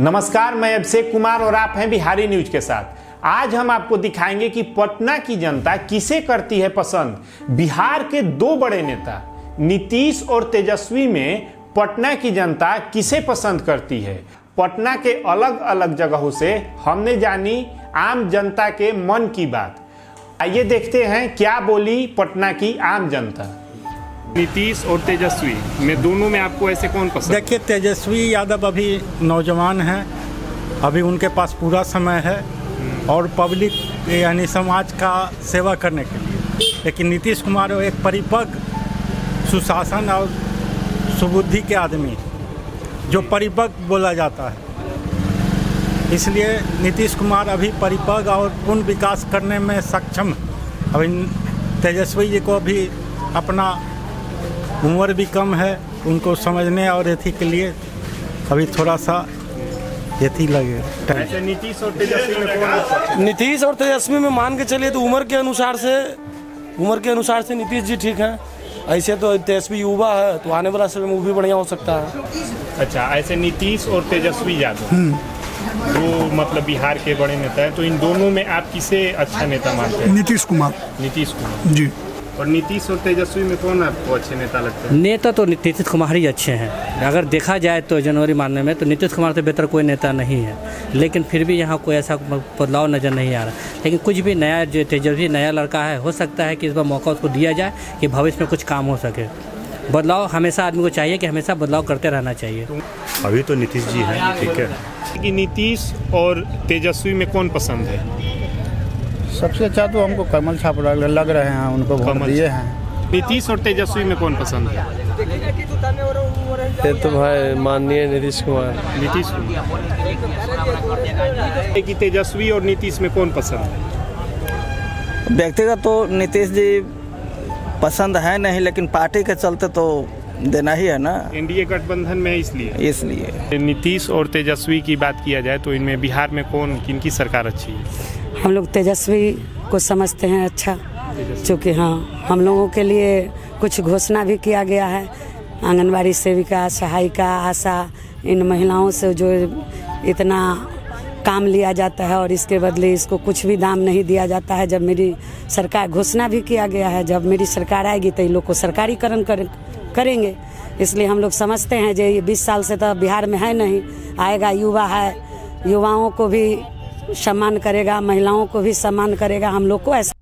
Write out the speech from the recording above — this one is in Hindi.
नमस्कार, मैं अभिषेक कुमार और आप हैं बिहारी न्यूज़ के साथ। आज हम आपको दिखाएँगे कि पटना की जनता किसे करती है पसंद? बिहार के दो बड़े नेता, नीतीश और तेजस्वी में पटना की जनता किसे पसंद करती है? पटना के अलग अलग जगहों से हमने जानी आम जनता के मन की बात। आइए देखते हैं क्या बोली पटना की आम जनता। नीतीश और तेजस्वी। में दोनों में आपको ऐसे कौन पसंद? देखिए तेजस्वी यादव अभी नौजवान हैं। अभी उनके पास पूरा समय है। और पब्लिक यानी समाज का सेवा करने के लिए। लेकिन नीतीश कुमार एक परिपक्व सुशासन और सुबुद्धि के आदमी जो परिपक्व बोला जाता है। इसलिए नीतीश कुमार अभी परिपक्व और पूर्ण विकास करने में सक्षम है। अभी तेजस्वी जी को अभी अपना उम्र भी कम है उनको समझने और एथी के लिए अभी थोड़ा सा एथी लगे। नीतीश और तेजस्वी में कौन नीतीश और तेजस्वी में मान के चलिए तो उम्र के अनुसार से उम्र के अनुसार से नीतीश जी ठीक हैं। ऐसे तो तेजस्वी युवा है तो आने वाला समय में वो भी बढ़िया हो सकता है। अच्छा ऐसे नीतीश और तेजस्वी यादव। दो मतलब बिहार के बड़े नेता है तो इन दोनों में आप किसे अच्छा नेता मानते हैं? नीतीश कुमार। नीतीश कुमार। जी। और नीतीश और तेजस्वी में कौन आपको अच्छे नेता लगते हैं? नेता तो नीतीश कुमार ही अच्छे हैं। अगर देखा जाए तो जनवरी मानने में तो नीतीश कुमार से बेहतर कोई नेता नहीं है। लेकिन फिर भी यहाँ कोई ऐसा बदलाव नज़र नहीं आ रहा। लेकिन कुछ भी नया जो तेजस्वी नया लड़का है हो सकता है कि इस बार मौका उसको दिया जाए कि भविष्य में कुछ काम हो सके। बदलाव हमेशा आदमी को चाहिए कि हमेशा बदलाव करते रहना चाहिए। अभी तो नीतीश जी हैं ठीक है। कि नीतीश और तेजस्वी में कौन पसंद है? सबसे अच्छा तो हमको कमल छाप लग लग रहे हैं उनको वोट कमल दिए हैं। नीतीश और तेजस्वी में कौन पसंद है? ये तो भाई माननीय नीतीश कुमार। नीतीश कुमार। कि तेजस्वी और नीतीश में कौन पसंद है? व्यक्तिगत तो नीतीश जी पसंद है नहीं लेकिन पार्टी के चलते तो देना ही है ना। एनडीए गठबंधन में इसलिए? इसलिए। नीतीश और तेजस्वी की बात किया जाए तो इनमें बिहार में कौन किनकी सरकार अच्छी है? हम लोग तेजस्वी को समझते हैं अच्छा क्योंकि हाँ हम लोगों के लिए कुछ घोषणा भी किया गया है। आंगनबाड़ी सेविका सहायिका आशा इन महिलाओं से जो इतना काम लिया जाता है और इसके बदले इसको कुछ भी दाम नहीं दिया जाता है। जब मेरी सरकार घोषणा भी किया गया है जब मेरी सरकार आएगी तो इन लोग को सरकारीकरण कर, करेंगे। इसलिए हम लोग समझते हैं जो ये बीस साल से तो बिहार में है नहीं आएगा युवा है युवाओं को भी सम्मान करेगा महिलाओं को भी सम्मान करेगा हम लोग को ऐसा